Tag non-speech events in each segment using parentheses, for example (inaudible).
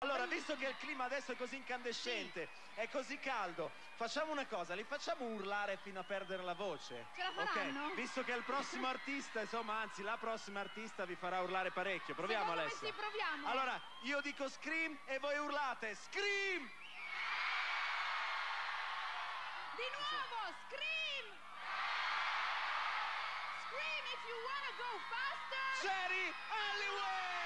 Allora, visto che il clima adesso è così incandescente, sì. è così caldo, facciamo una cosa, li facciamo urlare fino a perdere la voce. Ce la faranno? Okay. Visto che il prossimo (laughs) artista, insomma, anzi, la prossima artista vi farà urlare parecchio. Proviamo Secondo adesso. Sì, proviamo. Allora, io dico scream e voi urlate scream! Di nuovo, scream! Scream if you wanna go faster! Jerry Halliwell!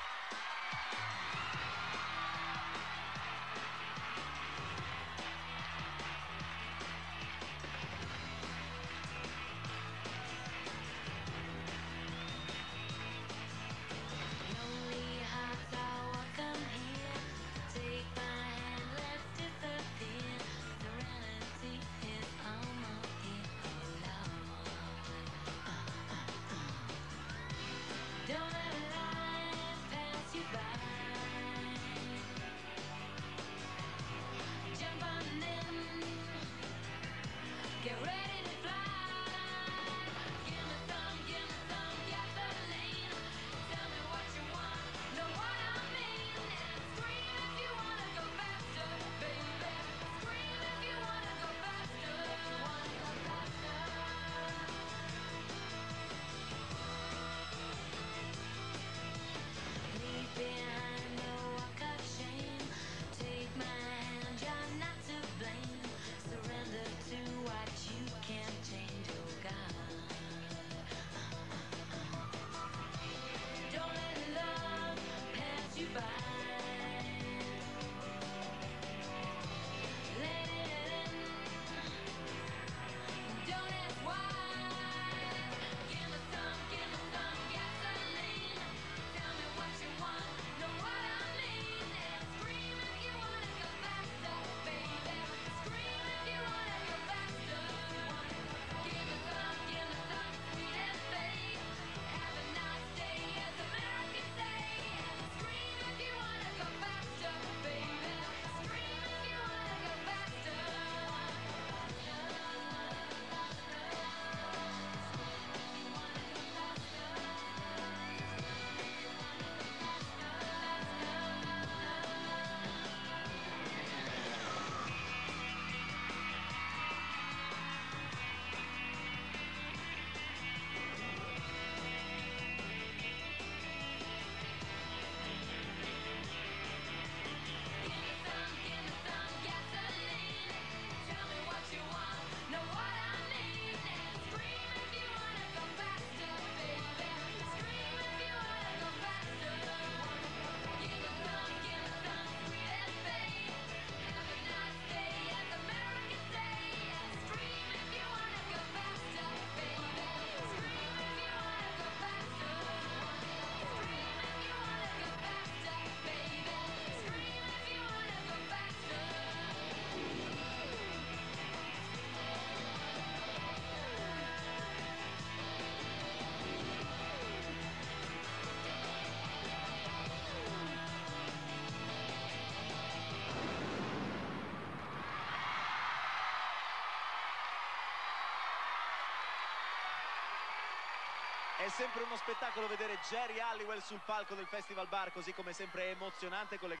È sempre uno spettacolo vedere Jerry Halliwell sul palco del Festival Bar, così come sempre emozionante con le